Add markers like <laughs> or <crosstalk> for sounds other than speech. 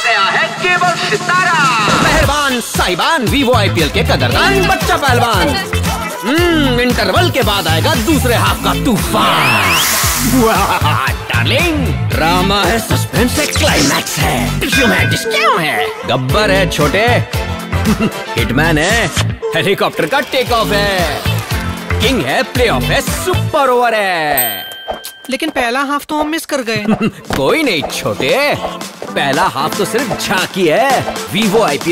आ गया है केवल सितारा। मेहरबान साहिबान वीवो आईपीएल के कदरदान। बच्चा पहलवान। हम्म इंटरवल के बाद आएगा दूसरे हाफ़ का तूफ़ान। डार्लिंग ड्रामा है सस्पेंस है क्लाइमैक्स है। है डिस्क्यू है। गब्बर है छोटे। <laughs> हिटमैन है हेलीकॉप्टर का टेक ऑफ़ है। किंग है प्ले ऑफ़ है सुपर ओवर है। लेकिन पहला हाफ़ तो हम मिस कर गए। <laughs> कोई नहीं छोटे। पहला हाफ़ तो सिर्फ़ झांकी है। Vivo IPL